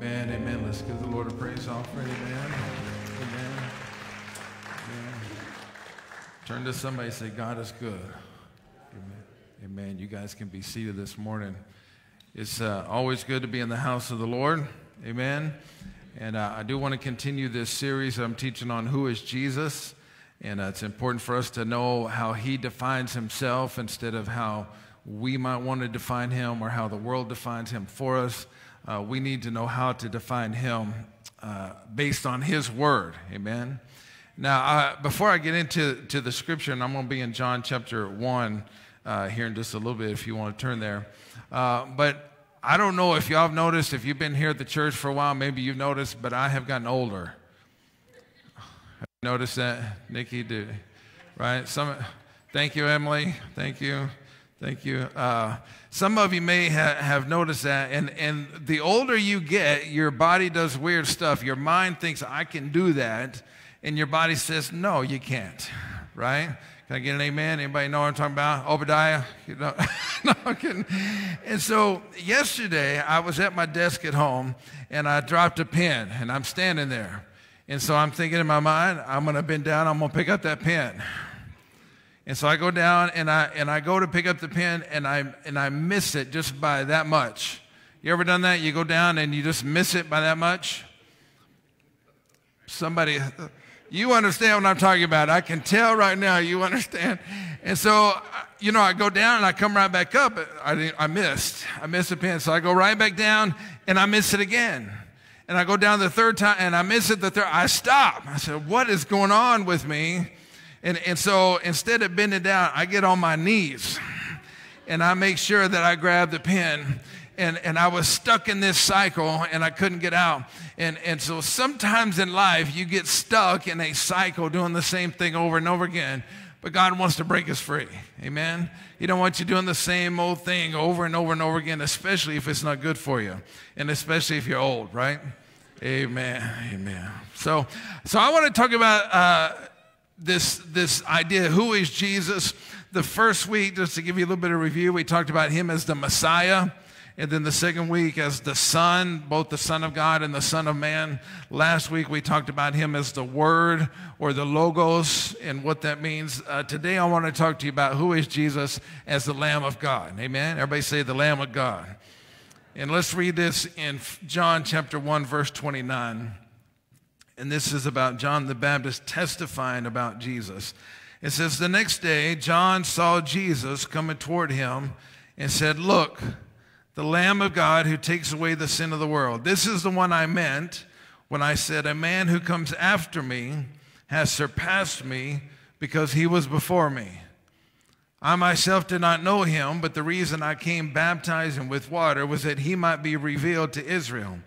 Amen, amen. Let's give the Lord a praise offering. Amen. Amen. Amen. Turn to somebody and say, God is good. Amen. Amen. You guys can be seated this morning. It's uh, always good to be in the house of the Lord. Amen. And uh, I do want to continue this series I'm teaching on who is Jesus. And uh, it's important for us to know how he defines himself instead of how we might want to define him or how the world defines him for us. Uh, we need to know how to define him uh, based on his word. Amen. Now, uh, before I get into to the scripture, and I'm going to be in John chapter 1 uh, here in just a little bit if you want to turn there. Uh, but I don't know if y'all have noticed, if you've been here at the church for a while, maybe you've noticed, but I have gotten older. Have noticed that, Nikki? Do, right? Some, thank you, Emily. Thank you. Thank you. Uh, some of you may ha- have noticed that, and, and the older you get, your body does weird stuff. Your mind thinks, I can do that, and your body says, No, you can't, right? Can I get an amen? Anybody know what I'm talking about? Obadiah? You know? no, I'm kidding. And so yesterday, I was at my desk at home, and I dropped a pen, and I'm standing there. And so I'm thinking in my mind, I'm going to bend down, I'm going to pick up that pen. And so I go down and I, and I go to pick up the pen and I, and I miss it just by that much. You ever done that? You go down and you just miss it by that much? Somebody, you understand what I'm talking about. I can tell right now you understand. And so, you know, I go down and I come right back up. I, I missed. I missed the pen. So I go right back down and I miss it again. And I go down the third time and I miss it the third. I stop. I said, what is going on with me? And, and so instead of bending down, I get on my knees and I make sure that I grab the pen. And, and I was stuck in this cycle and I couldn't get out. And, and so sometimes in life, you get stuck in a cycle doing the same thing over and over again. But God wants to break us free. Amen. He don't want you doing the same old thing over and over and over again, especially if it's not good for you. And especially if you're old, right? Amen. Amen. So, so I want to talk about uh, this, this idea who is Jesus? The first week, just to give you a little bit of review, we talked about him as the Messiah. And then the second week as the Son, both the Son of God and the Son of Man. Last week we talked about him as the Word or the Logos and what that means. Uh, today I want to talk to you about who is Jesus as the Lamb of God. Amen? Everybody say the Lamb of God. And let's read this in John chapter 1, verse 29. And this is about John the Baptist testifying about Jesus. It says, The next day, John saw Jesus coming toward him and said, Look, the Lamb of God who takes away the sin of the world. This is the one I meant when I said, A man who comes after me has surpassed me because he was before me. I myself did not know him, but the reason I came baptizing with water was that he might be revealed to Israel.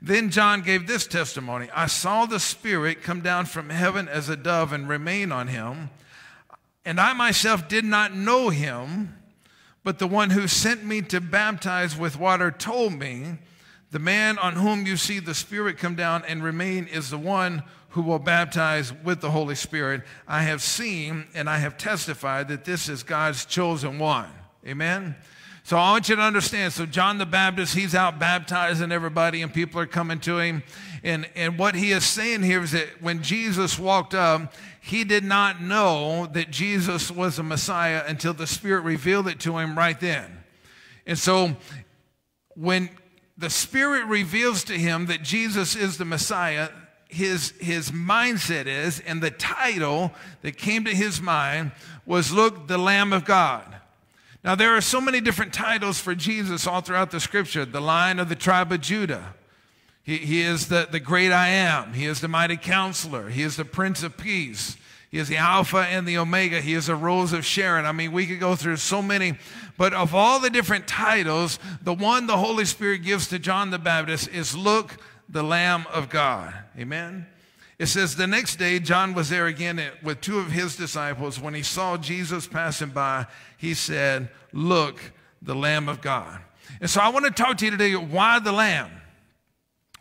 Then John gave this testimony I saw the Spirit come down from heaven as a dove and remain on him. And I myself did not know him, but the one who sent me to baptize with water told me, The man on whom you see the Spirit come down and remain is the one who will baptize with the Holy Spirit. I have seen and I have testified that this is God's chosen one. Amen. So I want you to understand. So John the Baptist, he's out baptizing everybody, and people are coming to him. And, and what he is saying here is that when Jesus walked up, he did not know that Jesus was a Messiah until the Spirit revealed it to him right then. And so when the Spirit reveals to him that Jesus is the Messiah, his, his mindset is, and the title that came to his mind was Look, the Lamb of God. Now, there are so many different titles for Jesus all throughout the scripture the lion of the tribe of Judah. He, he is the, the great I am. He is the mighty counselor. He is the prince of peace. He is the Alpha and the Omega. He is the Rose of Sharon. I mean, we could go through so many. But of all the different titles, the one the Holy Spirit gives to John the Baptist is Look, the Lamb of God. Amen? It says, The next day, John was there again with two of his disciples. When he saw Jesus passing by, he said, Look, the Lamb of God. And so I want to talk to you today why the Lamb?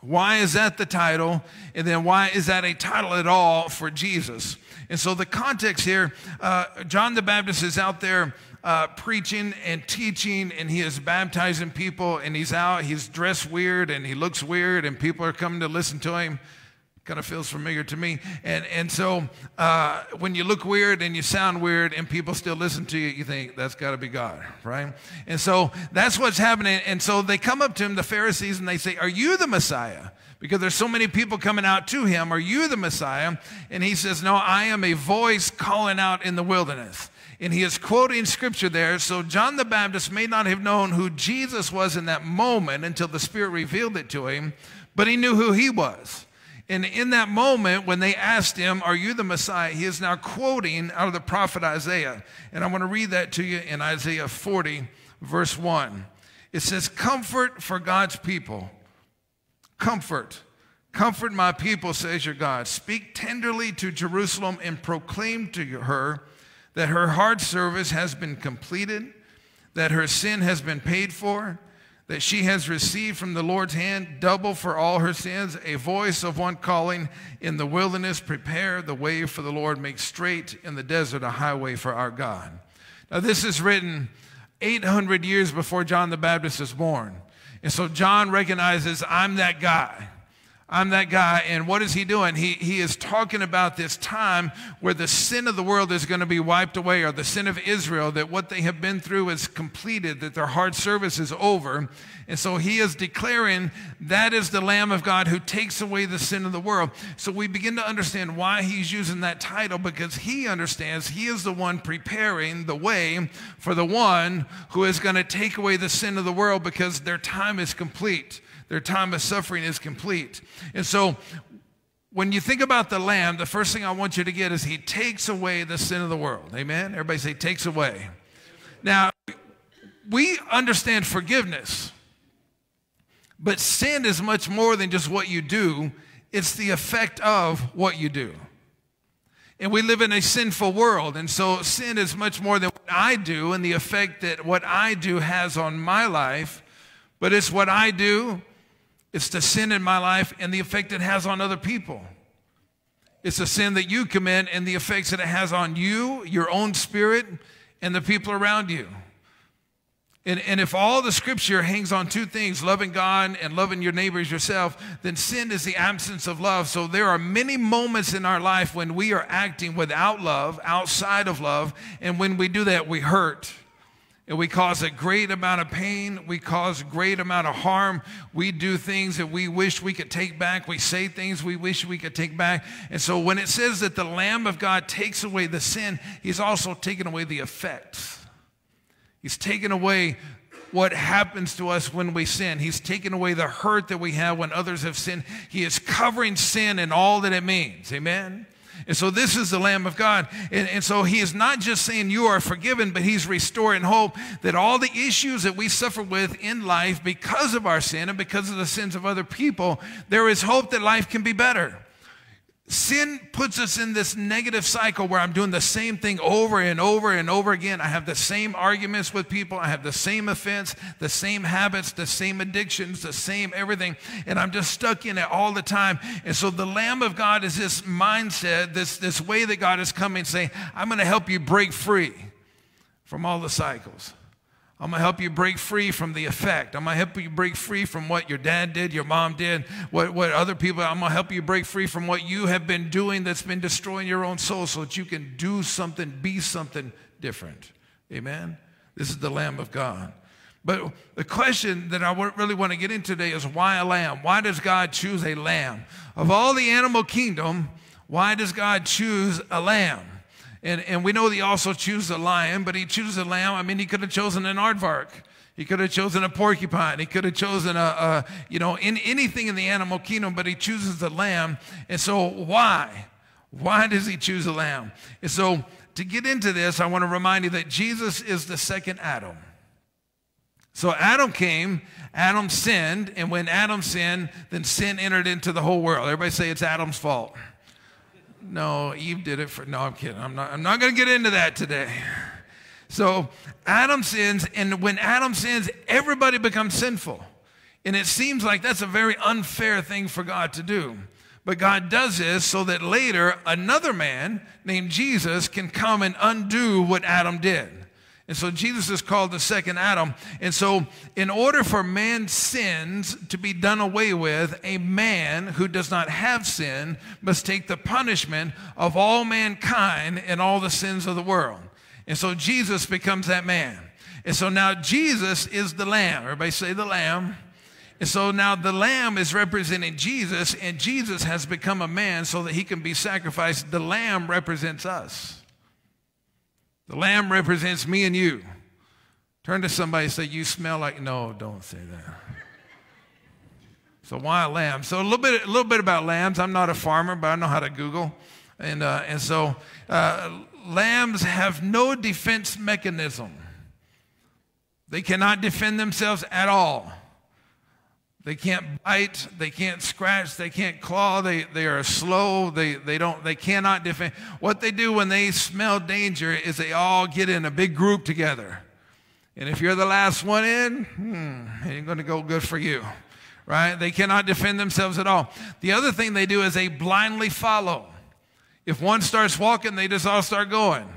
Why is that the title? And then why is that a title at all for Jesus? And so the context here, uh, John the Baptist is out there uh, preaching and teaching, and he is baptizing people, and he's out, he's dressed weird, and he looks weird, and people are coming to listen to him kind of feels familiar to me. And, and so uh, when you look weird and you sound weird and people still listen to you, you think that's got to be God, right? And so that's what's happening. And so they come up to him, the Pharisees, and they say, Are you the Messiah? Because there's so many people coming out to him. Are you the Messiah? And he says, No, I am a voice calling out in the wilderness. And he is quoting scripture there. So John the Baptist may not have known who Jesus was in that moment until the Spirit revealed it to him, but he knew who he was. And in that moment, when they asked him, Are you the Messiah? He is now quoting out of the prophet Isaiah. And I want to read that to you in Isaiah 40, verse 1. It says, Comfort for God's people. Comfort. Comfort my people, says your God. Speak tenderly to Jerusalem and proclaim to her that her hard service has been completed, that her sin has been paid for that she has received from the Lord's hand double for all her sins, a voice of one calling in the wilderness, prepare the way for the Lord, make straight in the desert a highway for our God. Now, this is written 800 years before John the Baptist is born. And so John recognizes, I'm that guy. I'm that guy. And what is he doing? He, he is talking about this time where the sin of the world is going to be wiped away, or the sin of Israel, that what they have been through is completed, that their hard service is over. And so he is declaring that is the Lamb of God who takes away the sin of the world. So we begin to understand why he's using that title because he understands he is the one preparing the way for the one who is going to take away the sin of the world because their time is complete. Their time of suffering is complete. And so when you think about the Lamb, the first thing I want you to get is He takes away the sin of the world. Amen? Everybody say, takes away. Now, we understand forgiveness, but sin is much more than just what you do, it's the effect of what you do. And we live in a sinful world, and so sin is much more than what I do and the effect that what I do has on my life, but it's what I do it's the sin in my life and the effect it has on other people. It's the sin that you commit and the effects that it has on you, your own spirit, and the people around you. And, and if all the scripture hangs on two things, loving God and loving your neighbors yourself, then sin is the absence of love. So there are many moments in our life when we are acting without love, outside of love, and when we do that, we hurt. And we cause a great amount of pain. We cause a great amount of harm. We do things that we wish we could take back. We say things we wish we could take back. And so when it says that the Lamb of God takes away the sin, He's also taken away the effects. He's taken away what happens to us when we sin. He's taken away the hurt that we have when others have sinned. He is covering sin and all that it means. Amen. And so this is the Lamb of God. And, and so he is not just saying you are forgiven, but he's restoring hope that all the issues that we suffer with in life because of our sin and because of the sins of other people, there is hope that life can be better. Sin puts us in this negative cycle where I'm doing the same thing over and over and over again. I have the same arguments with people. I have the same offense, the same habits, the same addictions, the same everything. And I'm just stuck in it all the time. And so the Lamb of God is this mindset, this, this way that God is coming saying, I'm going to help you break free from all the cycles. I'm going to help you break free from the effect. I'm going to help you break free from what your dad did, your mom did, what, what other people, I'm going to help you break free from what you have been doing that's been destroying your own soul so that you can do something, be something different. Amen? This is the Lamb of God. But the question that I really want to get into today is why a lamb? Why does God choose a lamb? Of all the animal kingdom, why does God choose a lamb? And, and we know he also chose a lion, but he chose a lamb. I mean, he could have chosen an aardvark. He could have chosen a porcupine. He could have chosen a, a, you know, in anything in the animal kingdom, but he chooses the lamb. And so why? Why does he choose a lamb? And so to get into this, I want to remind you that Jesus is the second Adam. So Adam came, Adam sinned, and when Adam sinned, then sin entered into the whole world. Everybody say it's Adam's fault. No, Eve did it for, no, I'm kidding. I'm not, I'm not going to get into that today. So Adam sins, and when Adam sins, everybody becomes sinful. And it seems like that's a very unfair thing for God to do. But God does this so that later another man named Jesus can come and undo what Adam did. And so Jesus is called the second Adam. And so, in order for man's sins to be done away with, a man who does not have sin must take the punishment of all mankind and all the sins of the world. And so, Jesus becomes that man. And so now Jesus is the lamb. Everybody say the lamb. And so now the lamb is representing Jesus, and Jesus has become a man so that he can be sacrificed. The lamb represents us. The lamb represents me and you. Turn to somebody and say, You smell like, no, don't say that. So why a lamb? So a little bit, a little bit about lambs. I'm not a farmer, but I know how to Google. And, uh, and so uh, lambs have no defense mechanism. They cannot defend themselves at all. They can't bite, they can't scratch, they can't claw, they, they are slow, they, they, don't, they cannot defend. What they do when they smell danger is they all get in a big group together. And if you're the last one in, hmm, it ain't going to go good for you, right? They cannot defend themselves at all. The other thing they do is they blindly follow. If one starts walking, they just all start going.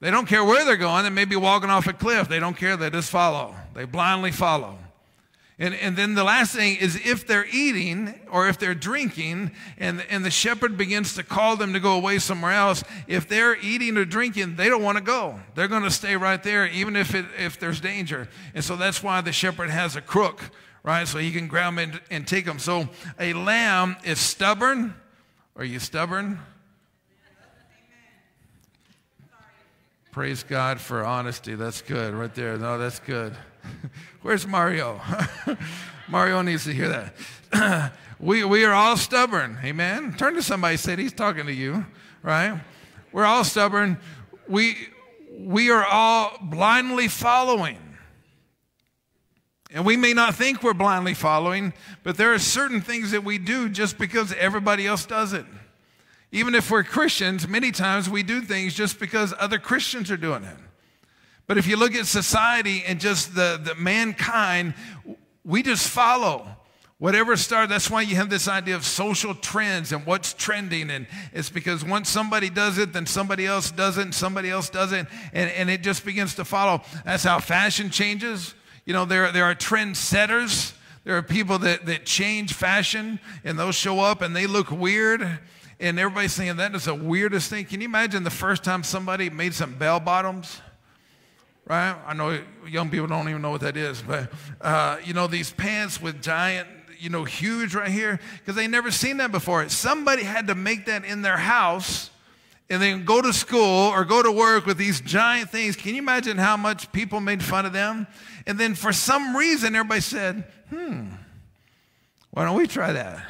They don't care where they're going. They may be walking off a cliff. They don't care. They just follow. They blindly follow. And, and then the last thing is if they're eating or if they're drinking and, and the shepherd begins to call them to go away somewhere else, if they're eating or drinking, they don't want to go. They're going to stay right there even if, it, if there's danger. And so that's why the shepherd has a crook, right? So he can grab them and, and take them. So a lamb is stubborn. Are you stubborn? Praise God for honesty. That's good right there. No, that's good. Where's Mario? Mario needs to hear that. we, we are all stubborn. Amen. Turn to somebody say he's talking to you, right? We're all stubborn. We, we are all blindly following. And we may not think we're blindly following, but there are certain things that we do just because everybody else does it. Even if we're Christians, many times we do things just because other Christians are doing it. But if you look at society and just the, the mankind, we just follow whatever started. That's why you have this idea of social trends and what's trending. And it's because once somebody does it, then somebody else does it, and somebody else does it, and, and it just begins to follow. That's how fashion changes. You know, there, there are trend setters. There are people that, that change fashion, and those show up and they look weird. And everybody's saying that is the weirdest thing. Can you imagine the first time somebody made some bell bottoms? Right? I know young people don't even know what that is, but uh, you know, these pants with giant, you know, huge right here, because they never seen that before. Somebody had to make that in their house and then go to school or go to work with these giant things. Can you imagine how much people made fun of them? And then for some reason, everybody said, hmm, why don't we try that?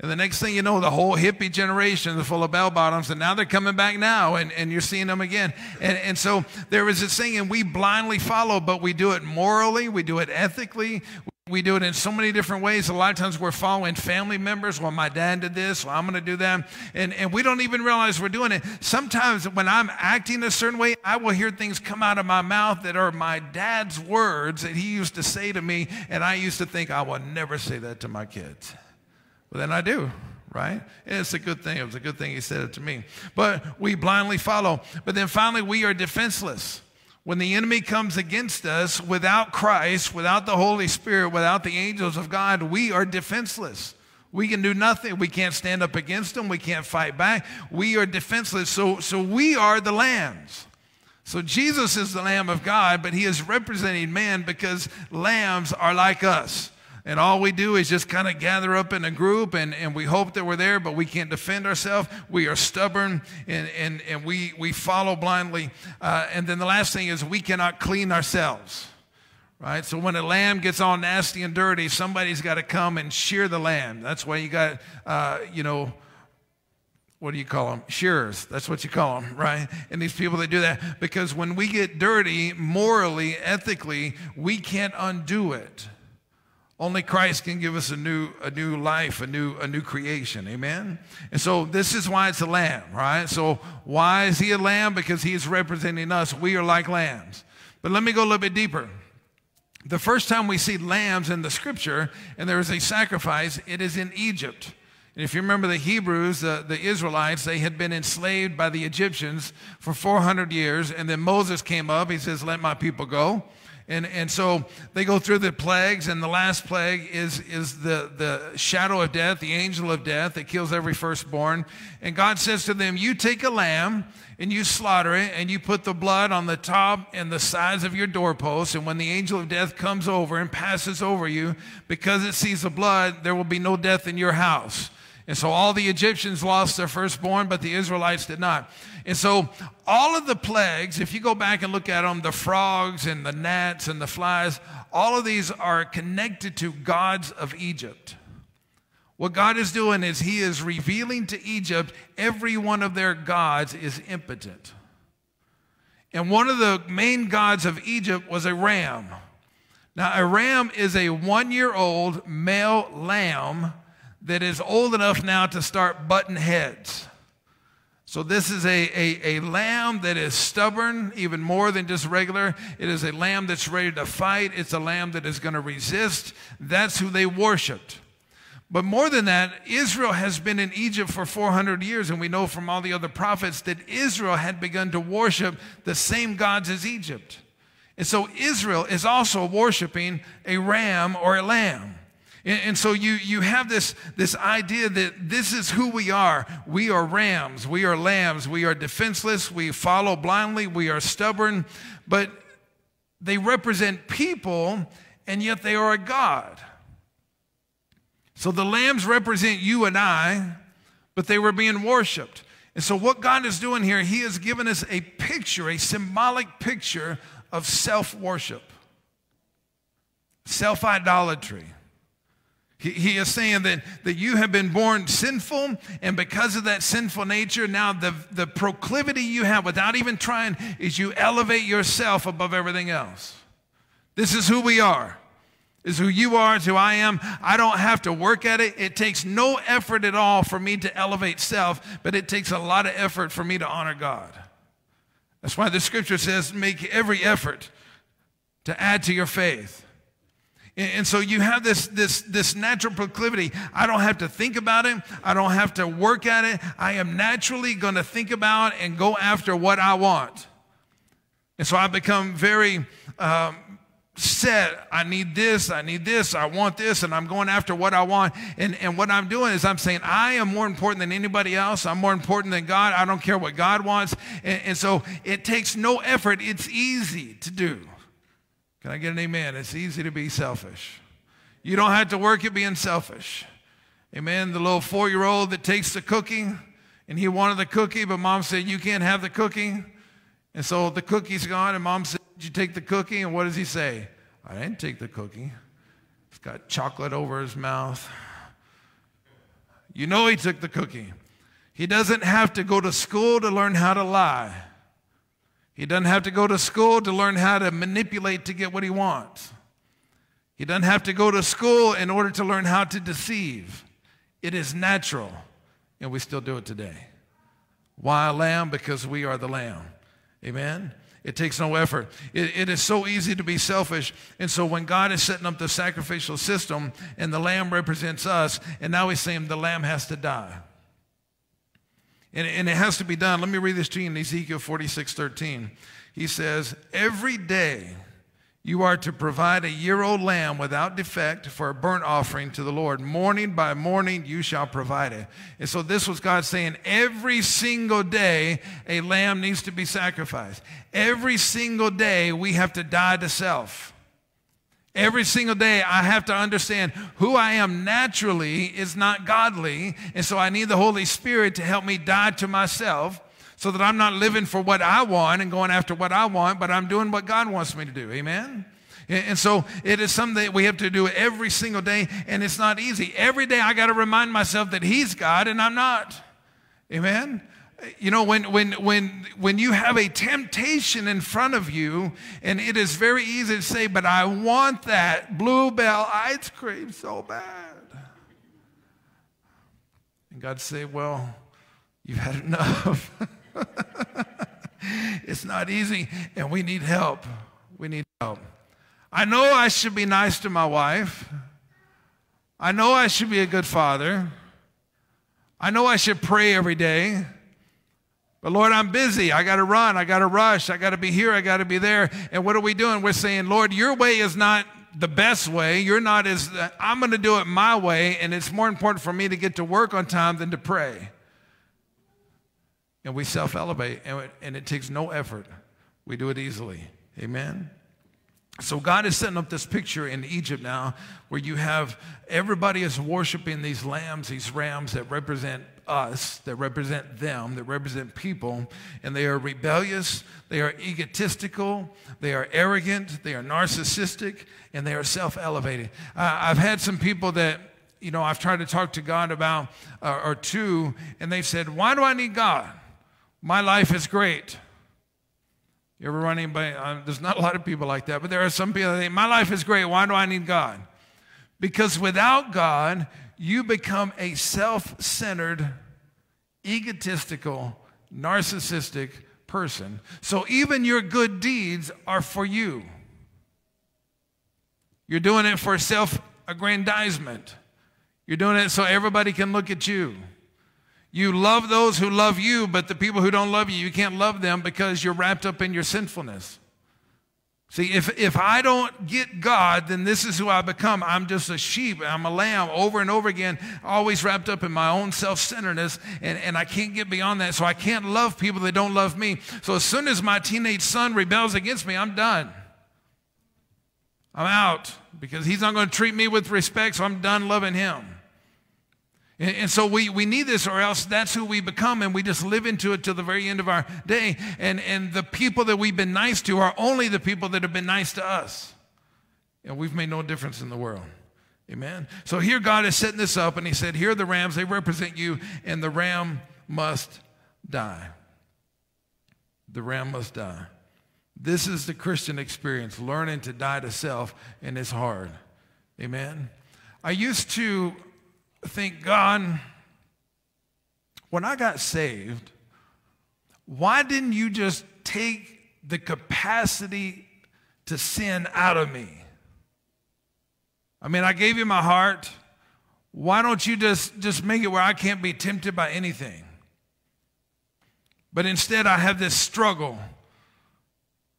And the next thing you know, the whole hippie generation is full of bell bottoms, and now they're coming back now, and, and you're seeing them again. And, and so there is this thing, and we blindly follow, but we do it morally, we do it ethically, we do it in so many different ways. A lot of times we're following family members. Well, my dad did this, well, I'm going to do that. And, and we don't even realize we're doing it. Sometimes when I'm acting a certain way, I will hear things come out of my mouth that are my dad's words that he used to say to me, and I used to think, I will never say that to my kids. Well, then I do, right? And it's a good thing. It was a good thing he said it to me. But we blindly follow. But then finally, we are defenseless. When the enemy comes against us without Christ, without the Holy Spirit, without the angels of God, we are defenseless. We can do nothing. We can't stand up against them. We can't fight back. We are defenseless. So, so we are the lambs. So Jesus is the Lamb of God, but he is representing man because lambs are like us. And all we do is just kind of gather up in a group and, and we hope that we're there, but we can't defend ourselves. We are stubborn and, and, and we, we follow blindly. Uh, and then the last thing is we cannot clean ourselves. Right? So when a lamb gets all nasty and dirty, somebody's got to come and shear the lamb. That's why you got, uh, you know, what do you call them? Shearers. That's what you call them, right? And these people that do that, because when we get dirty, morally, ethically, we can't undo it. Only Christ can give us a new, a new life, a new, a new creation. Amen? And so this is why it's a lamb, right? So why is he a lamb? Because he is representing us. We are like lambs. But let me go a little bit deeper. The first time we see lambs in the scripture and there is a sacrifice, it is in Egypt. And if you remember the Hebrews, uh, the Israelites, they had been enslaved by the Egyptians for 400 years. And then Moses came up. He says, Let my people go. And, and so they go through the plagues, and the last plague is, is the, the shadow of death, the angel of death that kills every firstborn. And God says to them, You take a lamb and you slaughter it, and you put the blood on the top and the sides of your doorposts. And when the angel of death comes over and passes over you, because it sees the blood, there will be no death in your house. And so all the Egyptians lost their firstborn, but the Israelites did not. And so all of the plagues, if you go back and look at them, the frogs and the gnats and the flies, all of these are connected to gods of Egypt. What God is doing is He is revealing to Egypt every one of their gods is impotent. And one of the main gods of Egypt was a ram. Now, a ram is a one year old male lamb that is old enough now to start butting heads. So, this is a, a, a lamb that is stubborn, even more than just regular. It is a lamb that's ready to fight. It's a lamb that is going to resist. That's who they worshiped. But more than that, Israel has been in Egypt for 400 years, and we know from all the other prophets that Israel had begun to worship the same gods as Egypt. And so Israel is also worshiping a ram or a lamb. And, and, so you, you have this, this idea that this is who we are. We are rams, we are lambs, we are defenseless, we follow blindly, we are stubborn, but they represent people, and yet they are a God. So the lambs represent you and I, but they were being worshiped. And so, what God is doing here, He has given us a picture, a symbolic picture of self worship, self idolatry. He, is saying that, that you have been born sinful, and because of that sinful nature, now the, the proclivity you have without even trying is you elevate yourself above everything else. This is who we are. Is who you are, it's who I am. I don't have to work at it. It takes no effort at all for me to elevate self, but it takes a lot of effort for me to honor God. That's why the scripture says, make every effort to add to your faith. And so you have this, this, this natural proclivity. I don't have to think about it. I don't have to work at it. I am naturally going to think about and go after what I want. And so I become very um, set. I need this. I need this. I want this. And I'm going after what I want. And, and what I'm doing is I'm saying, I am more important than anybody else. I'm more important than God. I don't care what God wants. And, and so it takes no effort. It's easy to do. Can I get an amen? It's easy to be selfish. You don't have to work at being selfish. Amen. The little four year old that takes the cookie and he wanted the cookie, but mom said, You can't have the cookie. And so the cookie's gone, and mom said, Did you take the cookie? And what does he say? I didn't take the cookie. He's got chocolate over his mouth. You know he took the cookie. He doesn't have to go to school to learn how to lie. He doesn't have to go to school to learn how to manipulate to get what he wants. He doesn't have to go to school in order to learn how to deceive. It is natural, and we still do it today. Why lamb? Because we are the lamb. Amen? It takes no effort. It, it is so easy to be selfish. And so when God is setting up the sacrificial system and the lamb represents us, and now he's saying the lamb has to die. And, and it has to be done. Let me read this to you in Ezekiel 46 13. He says, Every day you are to provide a year old lamb without defect for a burnt offering to the Lord. Morning by morning you shall provide it. And so this was God saying, every single day a lamb needs to be sacrificed. Every single day we have to die to self. Every single day, I have to understand who I am naturally is not godly. And so I need the Holy Spirit to help me die to myself so that I'm not living for what I want and going after what I want, but I'm doing what God wants me to do. Amen? And so it is something that we have to do every single day, and it's not easy. Every day I got to remind myself that He's God and I'm not. Amen? You know, when, when, when, when you have a temptation in front of you, and it is very easy to say, but I want that Blue Bell ice cream so bad. And God say, well, you've had enough. it's not easy, and we need help. We need help. I know I should be nice to my wife. I know I should be a good father. I know I should pray every day. But Lord, I'm busy. I got to run. I got to rush. I got to be here. I got to be there. And what are we doing? We're saying, Lord, your way is not the best way. You're not as, I'm going to do it my way. And it's more important for me to get to work on time than to pray. And we self elevate, and, and it takes no effort. We do it easily. Amen. So God is setting up this picture in Egypt now where you have everybody is worshiping these lambs, these rams that represent us, that represent them, that represent people, and they are rebellious, they are egotistical, they are arrogant, they are narcissistic, and they are self-elevating. I've had some people that you know I've tried to talk to God about uh, or two, and they've said, "Why do I need God? My life is great." You ever run anybody? Uh, there's not a lot of people like that, but there are some people that think, my life is great. Why do I need God? Because without God, you become a self centered, egotistical, narcissistic person. So even your good deeds are for you. You're doing it for self aggrandizement. You're doing it so everybody can look at you. You love those who love you, but the people who don't love you, you can't love them because you're wrapped up in your sinfulness. See, if, if I don't get God, then this is who I become. I'm just a sheep. I'm a lamb over and over again, always wrapped up in my own self centeredness, and, and I can't get beyond that. So I can't love people that don't love me. So as soon as my teenage son rebels against me, I'm done. I'm out because he's not going to treat me with respect, so I'm done loving him. And, and so we, we need this, or else that's who we become, and we just live into it till the very end of our day. And, and the people that we've been nice to are only the people that have been nice to us. And we've made no difference in the world. Amen. So here God is setting this up, and He said, Here are the rams, they represent you, and the ram must die. The ram must die. This is the Christian experience, learning to die to self, and it's hard. Amen. I used to think, God, when I got saved, why didn't you just take the capacity to sin out of me? I mean, I gave you my heart. Why don't you just, just make it where I can't be tempted by anything? But instead, I have this struggle,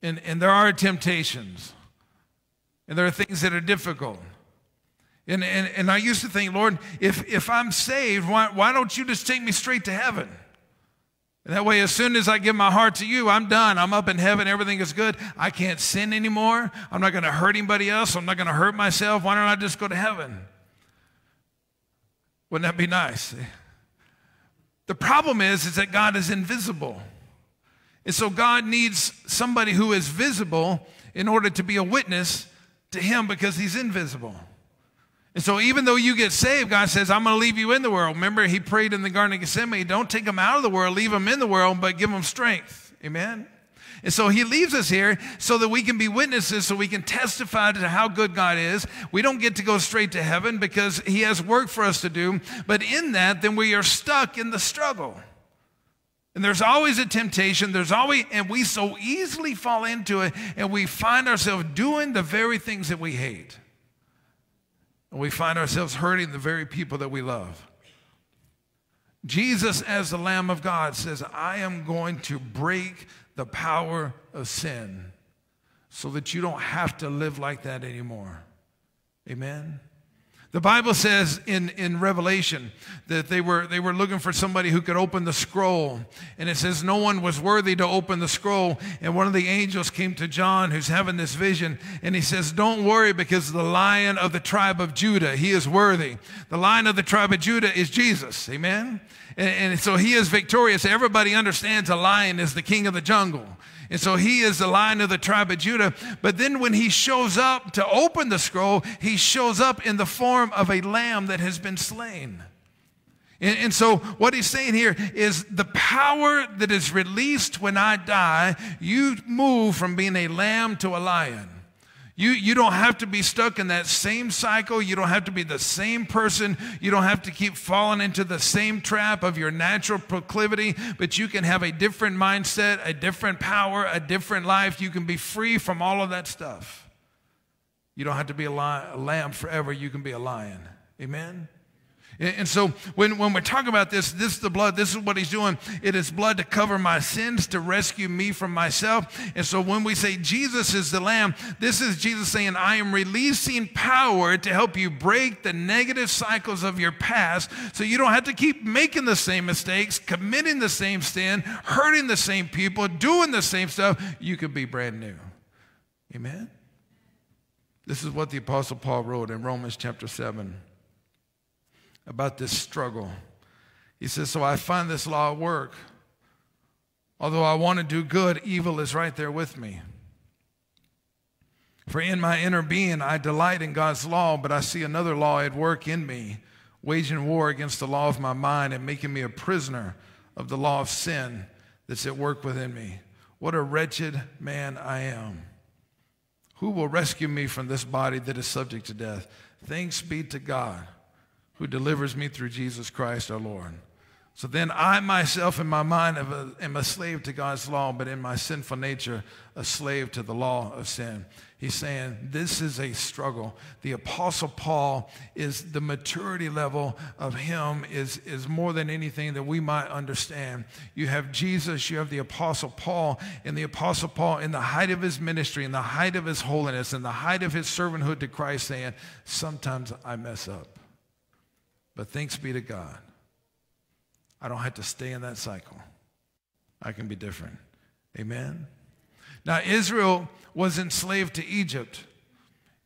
and, and there are temptations, and there are things that are difficult. And, and, and I used to think, Lord, if, if I'm saved, why, why don't you just take me straight to heaven? And that way, as soon as I give my heart to you, I'm done. I'm up in heaven. Everything is good. I can't sin anymore. I'm not going to hurt anybody else. I'm not going to hurt myself. Why don't I just go to heaven? Wouldn't that be nice? The problem is, is that God is invisible. And so God needs somebody who is visible in order to be a witness to him because he's invisible. And so, even though you get saved, God says, I'm going to leave you in the world. Remember, He prayed in the Garden of Gethsemane, don't take them out of the world, leave them in the world, but give them strength. Amen? And so He leaves us here so that we can be witnesses, so we can testify to how good God is. We don't get to go straight to heaven because He has work for us to do. But in that, then we are stuck in the struggle. And there's always a temptation. There's always, and we so easily fall into it, and we find ourselves doing the very things that we hate. And we find ourselves hurting the very people that we love. Jesus, as the Lamb of God, says, I am going to break the power of sin so that you don't have to live like that anymore. Amen. The Bible says in, in Revelation that they were, they were looking for somebody who could open the scroll. And it says no one was worthy to open the scroll. And one of the angels came to John, who's having this vision, and he says, Don't worry, because the lion of the tribe of Judah, he is worthy. The lion of the tribe of Judah is Jesus. Amen? And, and so he is victorious. Everybody understands a lion is the king of the jungle. And so he is the lion of the tribe of Judah. But then when he shows up to open the scroll, he shows up in the form of a lamb that has been slain. And, and, so, what he's saying here is the power that is released when I die, you move from being a lamb to a lion. You, you don't have to be stuck in that same cycle. You don't have to be the same person. You don't have to keep falling into the same trap of your natural proclivity, but you can have a different mindset, a different power, a different life. You can be free from all of that stuff. You don't have to be a, lion, a lamb forever. You can be a lion. Amen? And so when, when we talk about this, this is the blood, this is what he's doing. It is blood to cover my sins, to rescue me from myself. And so when we say Jesus is the Lamb, this is Jesus saying, I am releasing power to help you break the negative cycles of your past so you don't have to keep making the same mistakes, committing the same sin, hurting the same people, doing the same stuff. You could be brand new. Amen? This is what the Apostle Paul wrote in Romans chapter 7 about this struggle. He says, So I find this law at work. Although I want to do good, evil is right there with me. For in my inner being, I delight in God's law, but I see another law at work in me, waging war against the law of my mind and making me a prisoner of the law of sin that's at work within me. What a wretched man I am. Who will rescue me from this body that is subject to death? Thanks be to God who delivers me through Jesus Christ our Lord. So then I myself in my mind am a, slave to God's law, but in my sinful nature, a slave to the law of sin. He's saying this is a struggle. The Apostle Paul is the maturity level of him is, is more than anything that we might understand. You have Jesus, you have the Apostle Paul, and the Apostle Paul in the height of his ministry, in the height of his holiness, in the height of his servanthood to Christ, saying, Sometimes I mess up. But thanks be to God. I don't have to stay in that cycle. I can be different. Amen. Now, Israel was enslaved to Egypt.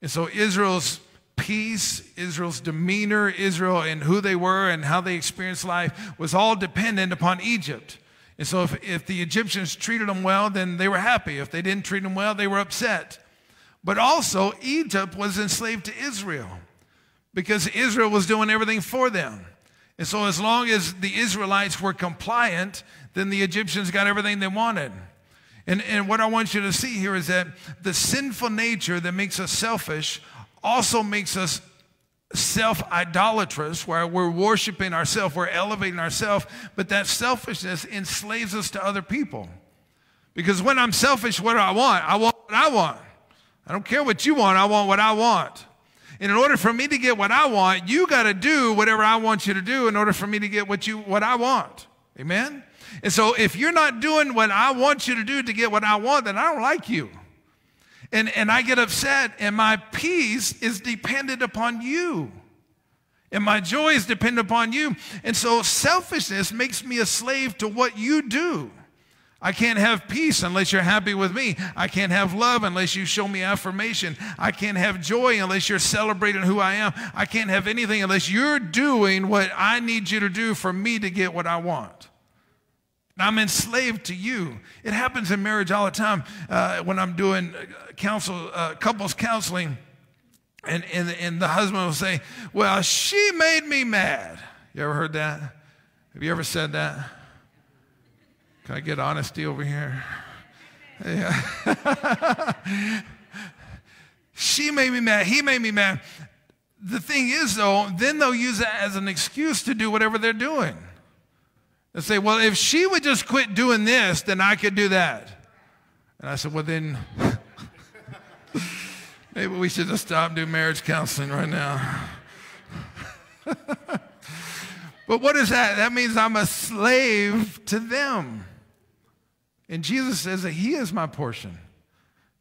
And so Israel's peace, Israel's demeanor, Israel and who they were and how they experienced life was all dependent upon Egypt. And so if, if the Egyptians treated them well, then they were happy. If they didn't treat them well, they were upset. But also, Egypt was enslaved to Israel because Israel was doing everything for them. And so, as long as the Israelites were compliant, then the Egyptians got everything they wanted. And, and what I want you to see here is that the sinful nature that makes us selfish also makes us self idolatrous, where we're worshiping ourselves, we're elevating ourselves, but that selfishness enslaves us to other people. Because when I'm selfish, what do I want? I want what I want. I don't care what you want, I want what I want. And in order for me to get what I want, you got to do whatever I want you to do in order for me to get what you what I want. Amen. And so if you're not doing what I want you to do to get what I want, then I don't like you. And and I get upset and my peace is dependent upon you. And my joy is dependent upon you. And so selfishness makes me a slave to what you do. I can't have peace unless you're happy with me. I can't have love unless you show me affirmation. I can't have joy unless you're celebrating who I am. I can't have anything unless you're doing what I need you to do for me to get what I want. I'm enslaved to you. It happens in marriage all the time uh, when I'm doing uh, counsel, uh, couples counseling, and, and, and the husband will say, Well, she made me mad. You ever heard that? Have you ever said that? Can I get honesty over here? Yeah. she made me mad. He made me mad. The thing is, though, then they'll use that as an excuse to do whatever they're doing. They say, well, if she would just quit doing this, then I could do that. And I said, well, then maybe we should just stop doing marriage counseling right now. but what is that? That means I'm a slave to them. And Jesus says that He is my portion.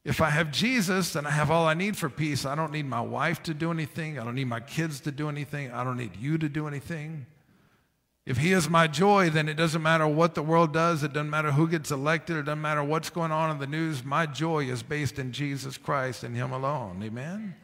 If I have Jesus, then I have all I need for peace. I don't need my wife to do anything. I don't need my kids to do anything. I don't need you to do anything. If He is my joy, then it doesn't matter what the world does. It doesn't matter who gets elected. It doesn't matter what's going on in the news. My joy is based in Jesus Christ and Him alone. Amen?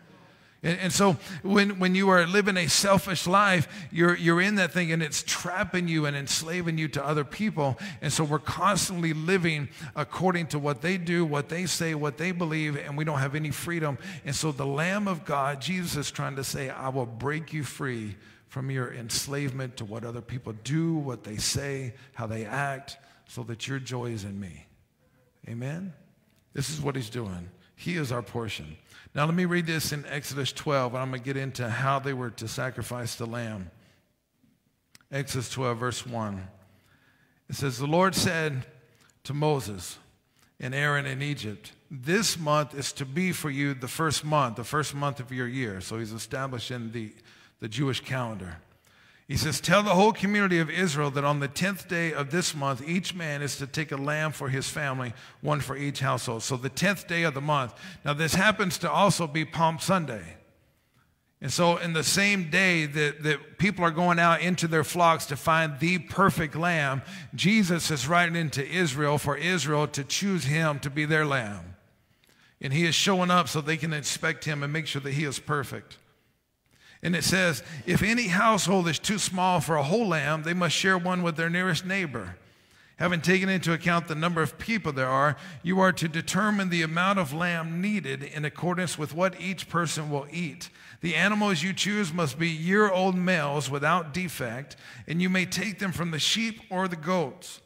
And, and, so when, when you are living a selfish life, you're, you're in that thing and it's trapping you and enslaving you to other people. And so we're constantly living according to what they do, what they say, what they believe, and we don't have any freedom. And so the Lamb of God, Jesus is trying to say, I will break you free from your enslavement to what other people do, what they say, how they act, so that your joy is in me. Amen? This is what he's doing. He is our portion. Now, let me read this in Exodus 12, and I'm going to get into how they were to sacrifice the lamb. Exodus 12, verse 1. It says, The Lord said to Moses and Aaron in Egypt, This month is to be for you the first month, the first month of your year. So he's establishing the, the Jewish calendar. He says, Tell the whole community of Israel that on the 10th day of this month, each man is to take a lamb for his family, one for each household. So the 10th day of the month. Now, this happens to also be Palm Sunday. And so, in the same day that, that people are going out into their flocks to find the perfect lamb, Jesus is riding into Israel for Israel to choose him to be their lamb. And he is showing up so they can inspect him and make sure that he is perfect. And it says, if any household is too small for a whole lamb, they must share one with their nearest neighbor. Having taken into account the number of people there are, you are to determine the amount of lamb needed in accordance with what each person will eat. The animals you choose must be year old males without defect, and you may take them from the sheep or the goats.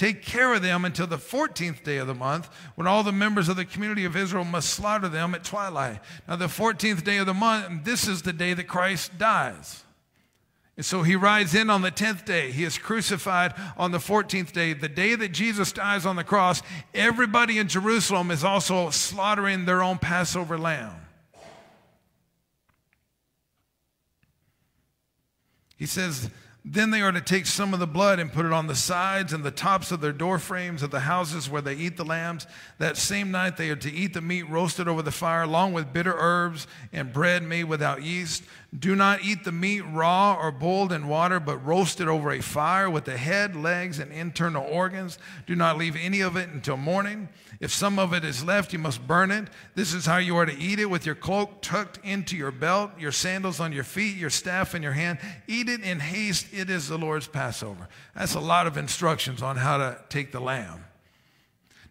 Take care of them until the 14th day of the month, when all the members of the community of Israel must slaughter them at twilight. Now, the 14th day of the month, this is the day that Christ dies. And so he rides in on the 10th day. He is crucified on the 14th day. The day that Jesus dies on the cross, everybody in Jerusalem is also slaughtering their own Passover lamb. He says, then they are to take some of the blood and put it on the sides and the tops of their door frames of the houses where they eat the lambs. That same night they are to eat the meat roasted over the fire, along with bitter herbs and bread made without yeast. Do not eat the meat raw or boiled in water, but roast it over a fire with the head, legs, and internal organs. Do not leave any of it until morning. If some of it is left, you must burn it. This is how you are to eat it with your cloak tucked into your belt, your sandals on your feet, your staff in your hand. Eat it in haste. It is the Lord's Passover. That's a lot of instructions on how to take the lamb.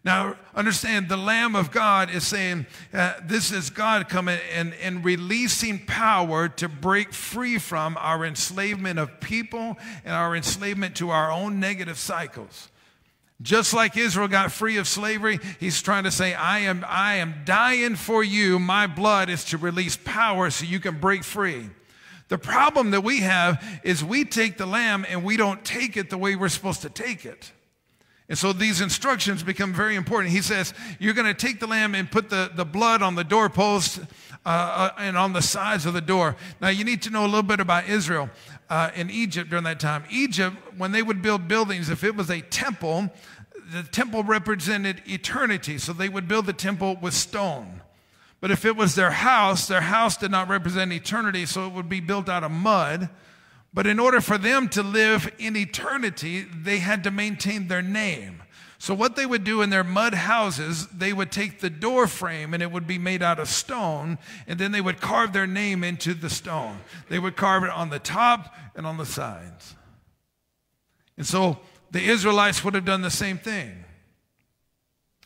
Now, understand the Lamb of God is saying uh, this is God coming and, and releasing power to break free from our enslavement of people and our enslavement to our own negative cycles. Just like Israel got free of slavery, he's trying to say, I am, I am dying for you. My blood is to release power so you can break free. The problem that we have is we take the lamb and we don't take it the way we're supposed to take it. And so these instructions become very important. He says, You're going to take the lamb and put the, the blood on the doorpost uh, uh, and on the sides of the door. Now, you need to know a little bit about Israel uh, in Egypt during that time. Egypt, when they would build buildings, if it was a temple, the temple represented eternity. So they would build the temple with stone. But if it was their house, their house did not represent eternity, so it would be built out of mud. But in order for them to live in eternity, they had to maintain their name. So, what they would do in their mud houses, they would take the door frame and it would be made out of stone, and then they would carve their name into the stone. They would carve it on the top and on the sides. And so the Israelites would have done the same thing.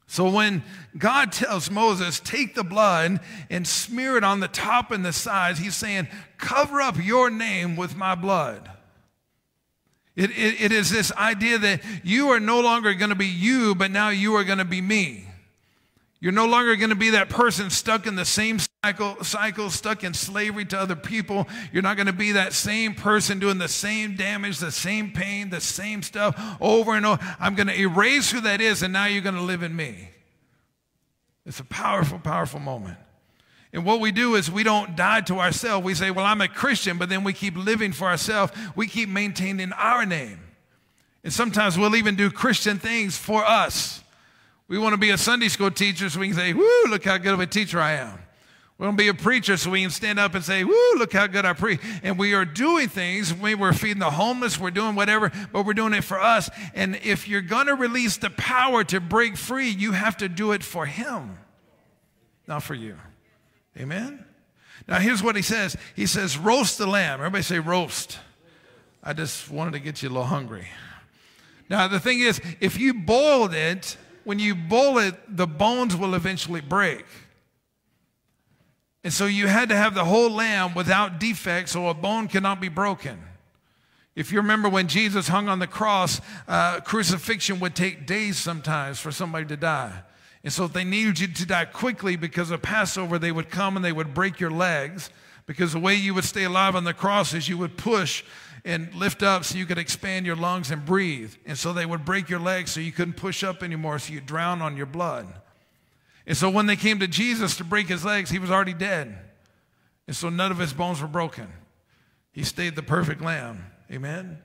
So when God tells Moses, take the blood and smear it on the top and the sides, he's saying, cover up your name with my blood. It, it, it is this idea that you are no longer going to be you, but now you are going to be me. You're no longer going to be that person stuck in the same cycle, cycle, stuck in slavery to other people. You're not going to be that same person doing the same damage, the same pain, the same stuff over and over. I'm going to erase who that is, and now you're going to live in me. It's a powerful, powerful moment. And what we do is we don't die to ourselves. We say, Well, I'm a Christian, but then we keep living for ourselves. We keep maintaining our name. And sometimes we'll even do Christian things for us. We want to be a Sunday school teacher so we can say, woo, look how good of a teacher I am. We want to be a preacher so we can stand up and say, woo, look how good I preach. And we are doing things. We we're feeding the homeless, we're doing whatever, but we're doing it for us. And if you're going to release the power to break free, you have to do it for Him, not for you. Amen? Now, here's what He says He says, roast the lamb. Everybody say, roast. I just wanted to get you a little hungry. Now, the thing is, if you boiled it, when you boil it, the bones will eventually break. And so you had to have the whole lamb without defect so a bone cannot be broken. If you remember when Jesus hung on the cross, uh, crucifixion would take days sometimes for somebody to die. And so if they needed you to die quickly because of Passover, they would come and they would break your legs because the way you would stay alive on the cross is you would push and lift up so you could expand your lungs and breathe. And so they would break your legs so you couldn't push up anymore, so you drown on your blood. And so when they came to Jesus to break his legs, he was already dead. And so none of his bones were broken. He stayed the perfect lamb. Amen.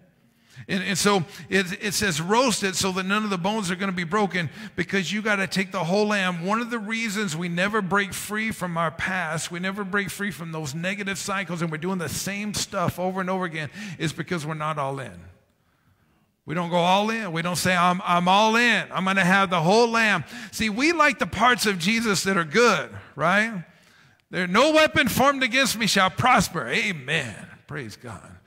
And, and so it, it says roast it so that none of the bones are going to be broken because you got to take the whole lamb. One of the reasons we never break free from our past, we never break free from those negative cycles, and we're doing the same stuff over and over again, is because we're not all in. We don't go all in. We don't say, I'm, I'm all in. I'm going to have the whole lamb. See, we like the parts of Jesus that are good, right? There, no weapon formed against me shall prosper. Amen. Praise God.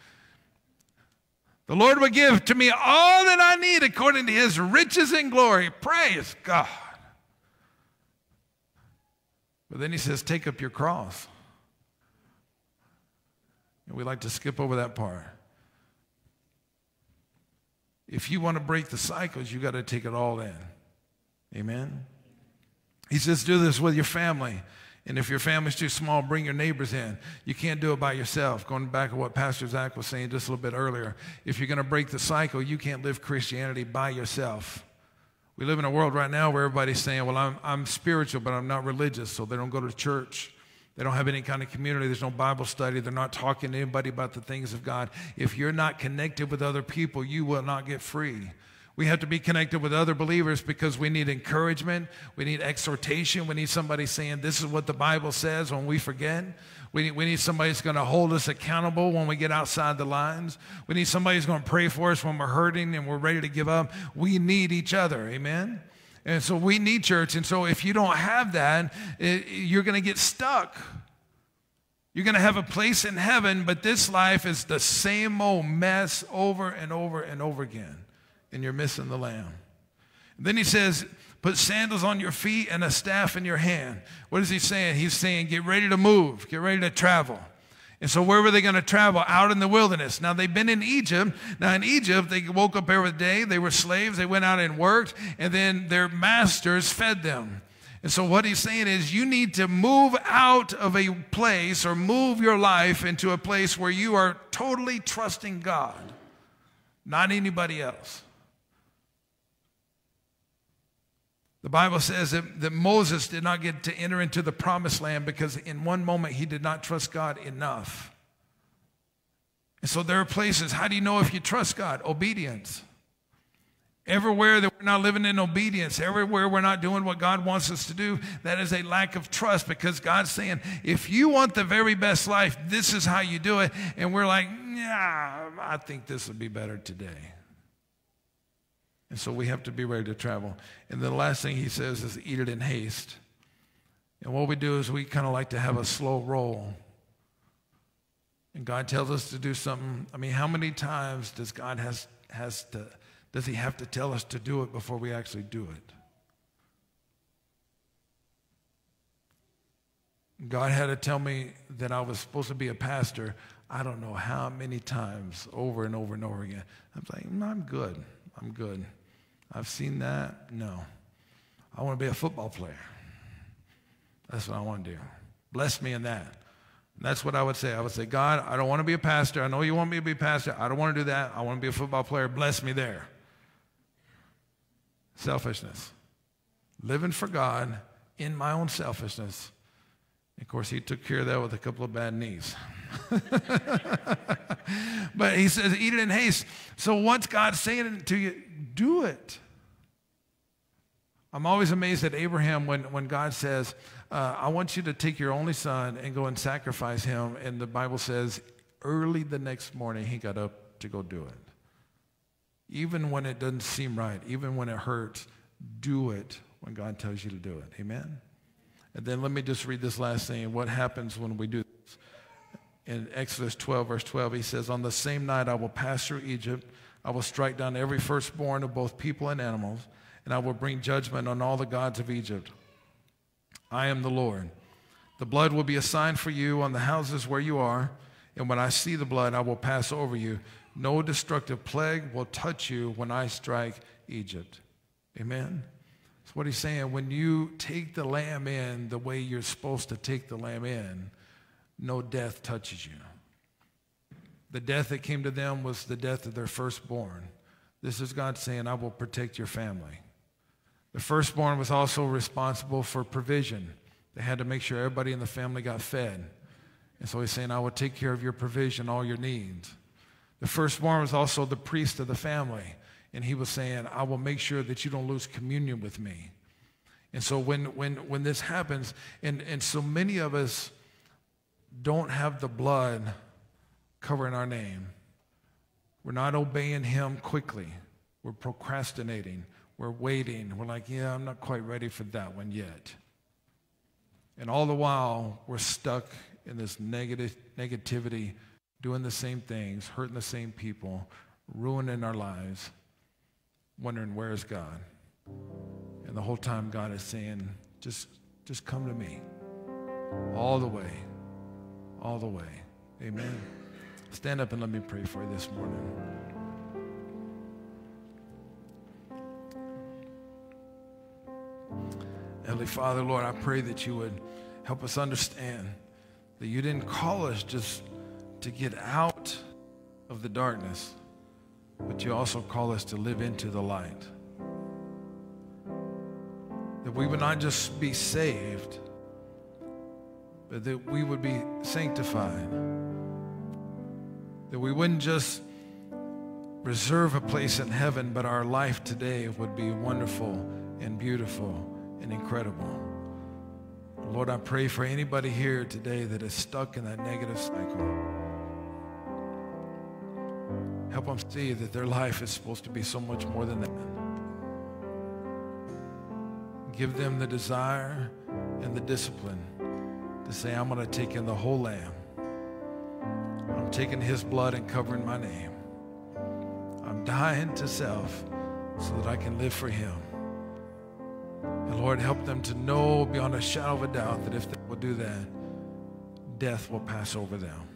The Lord will give to me all that I need according to his riches and glory. Praise God. But then he says, Take up your cross. And we like to skip over that part. If you want to break the cycles, you got to take it all in. Amen. He says, Do this with your family. And if your family's too small, bring your neighbors in. You can't do it by yourself. Going back to what Pastor Zach was saying just a little bit earlier, if you're going to break the cycle, you can't live Christianity by yourself. We live in a world right now where everybody's saying, Well, I'm, I'm spiritual, but I'm not religious, so they don't go to church. They don't have any kind of community. There's no Bible study. They're not talking to anybody about the things of God. If you're not connected with other people, you will not get free. We have to be connected with other believers because we need encouragement. We need exhortation. We need somebody saying, This is what the Bible says when we forget. We need, we need somebody that's going to hold us accountable when we get outside the lines. We need somebody who's going to pray for us when we're hurting and we're ready to give up. We need each other. Amen? And so we need church. And so if you don't have that, it, you're going to get stuck. You're going to have a place in heaven, but this life is the same old mess over and over and over again and you're missing the lamb. then he says, Put sandals on your feet and a staff in your hand. What is he saying? He's saying, Get ready to move, get ready to travel. And so, where were they going to travel? Out in the wilderness. Now, they've been in Egypt. Now, in Egypt, they woke up every day. They were slaves. They went out and worked, and then their masters fed them. And so, what he's saying is, you need to move out of a place or move your life into a place where you are totally trusting God, not anybody else. The Bible says that, that Moses did not get to enter into the promised land because in one moment he did not trust God enough. And so there are places, how do you know if you trust God? Obedience. Everywhere that we're not living in obedience, everywhere we're not doing what God wants us to do, that is a lack of trust because God's saying, if you want the very best life, this is how you do it. And we're like, yeah, I think this would be better today. And so we have to be ready to travel. And the last thing he says is eat it in haste. And what we do is we kind of like to have a slow roll. And God tells us to do something. I mean, how many times does God has, has to, does he have to tell us to do it before we actually do it? God had to tell me that I was supposed to be a pastor. I don't know how many times over and over and over again. I'm like, no, I'm good. I'm good. I've seen that. No. I want to be a football player. That's what I want to do. Bless me in that. And that's what I would say. I would say, God, I don't want to be a pastor. I know you want me to be a pastor. I don't want to do that. I want to be a football player. Bless me there. Selfishness. Living for God in my own selfishness. Of course, he took care of that with a couple of bad knees. but he says, eat it in haste. So once God's saying to you, do it. I'm always amazed at Abraham when, when God says, uh, I want you to take your only son and go and sacrifice him. And the Bible says, early the next morning, he got up to go do it. Even when it doesn't seem right, even when it hurts, do it when God tells you to do it. Amen? And then let me just read this last thing. What happens when we do this? In Exodus 12, verse 12, he says, On the same night I will pass through Egypt. I will strike down every firstborn of both people and animals and I will bring judgment on all the gods of Egypt. I am the Lord. The blood will be a sign for you on the houses where you are, and when I see the blood, I will pass over you. No destructive plague will touch you when I strike Egypt. Amen. That's what he's saying. When you take the lamb in the way you're supposed to take the lamb in, no death touches you. The death that came to them was the death of their firstborn. This is God saying, I will protect your family. The firstborn was also responsible for provision. They had to make sure everybody in the family got fed. And so he's saying, I will take care of your provision, all your needs. The firstborn was also the priest of the family. And he was saying, I will make sure that you don't lose communion with me. And so when, when, when this happens, and, and so many of us don't have the blood covering our name. We're not obeying him quickly. We're procrastinating. We're waiting. We're like, yeah, I'm not quite ready for that one yet. And all the while, we're stuck in this negative negativity, doing the same things, hurting the same people, ruining our lives, wondering where is God? And the whole time God is saying, just, just come to me. All the way. All the way. Amen. Stand up and let me pray for you this morning. Heavenly Father, Lord, I pray that you would help us understand that you didn't call us just to get out of the darkness, but you also call us to live into the light. That we would not just be saved, but that we would be sanctified. That we wouldn't just reserve a place in heaven, but our life today would be wonderful and beautiful and incredible. Lord, I pray for anybody here today that is stuck in that negative cycle. Help them see that their life is supposed to be so much more than that. Give them the desire and the discipline to say, I'm going to take in the whole lamb. I'm taking his blood and covering my name. I'm dying to self so that I can live for him. And Lord, help them to know beyond a shadow of a doubt that if they will do that, death will pass over them.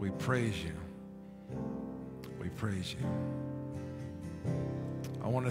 We praise you. We praise you. I want to